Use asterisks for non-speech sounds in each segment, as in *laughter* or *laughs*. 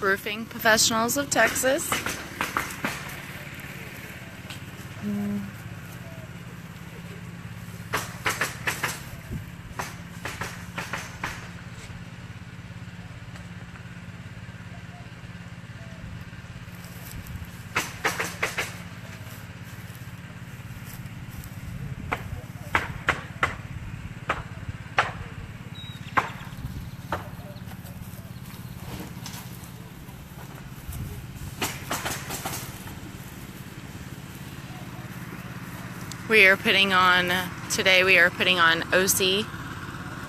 Roofing Professionals of Texas. We are putting on, today we are putting on OC,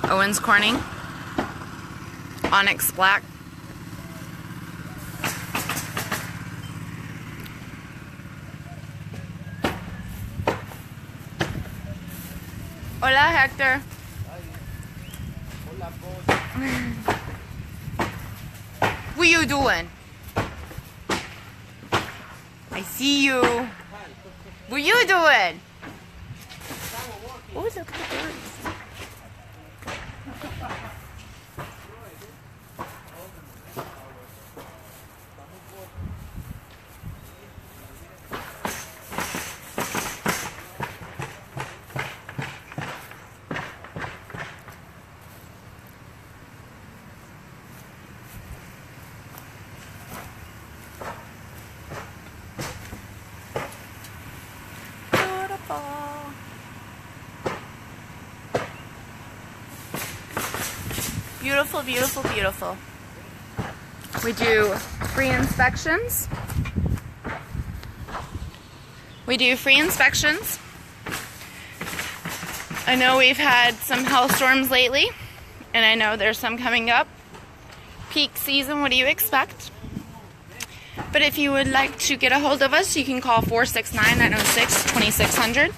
Owens Corning, Onyx Black. Hola Hector. Hola, *laughs* What are you doing? I see you. What are you doing? Oh, look at the birds. Beautiful. Beautiful, beautiful, beautiful. We do free inspections. We do free inspections. I know we've had some hailstorms lately, and I know there's some coming up. Peak season, what do you expect? But if you would like to get a hold of us, you can call 469 906 2600.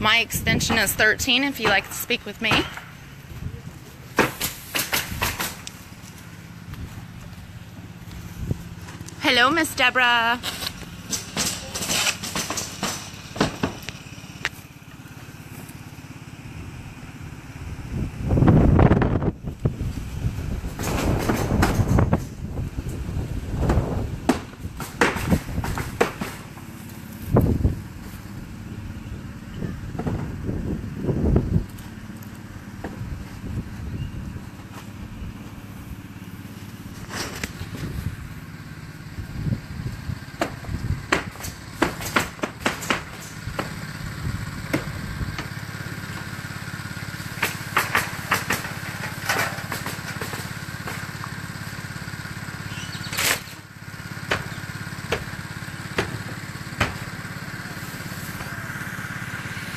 My extension is 13 if you'd like to speak with me. Hello, Miss Deborah.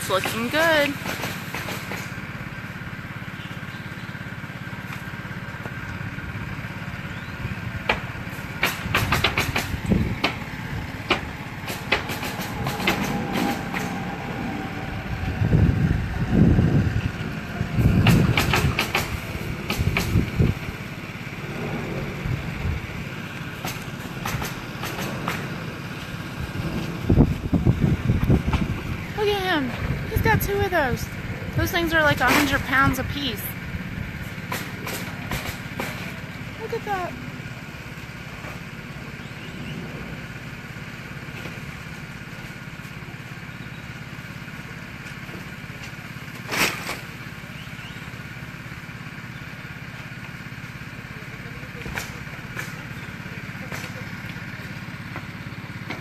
It's looking good. Look. Got two of those. Those things are like a hundred pounds a piece. Look at that.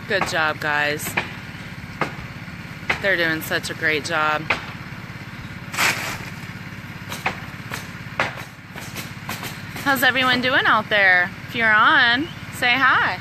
Good job, guys. They're doing such a great job. How's everyone doing out there? If you're on, say hi.